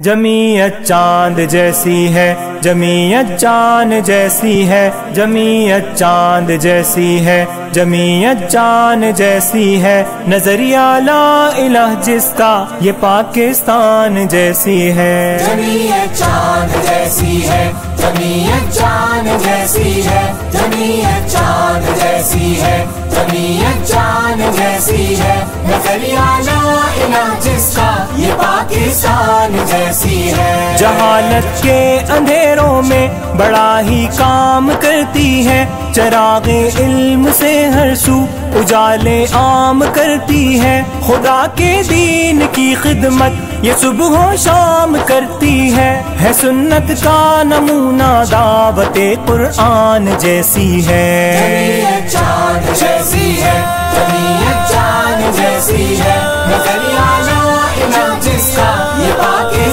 जमीयत चाँद जैसी है, जमीयत चाँद जैसी है, जमीयत चाँद जैसी है, जमीयत चाँद जैसी है। नज़रिया ला इलाह जिसका ये पाकिस्तान जैसी है। जमीयत चाँद जैसी है, जमीयत चाँद जैसी है, जमीयत चाँद जैसी है, जमीयत चाँद जैसी है। नज़रिया ला जिसका ये पाकिस्तान जैसी है। जहालत के अंधेरों में बड़ा ही काम करती है। चरागे इल्म से हर सू उजाले आम करती है। खुदा के दीन की खिदमत ये सुबह शाम करती है। है सुन्नत का नमूना दावत कुरान जैसी है। चाँद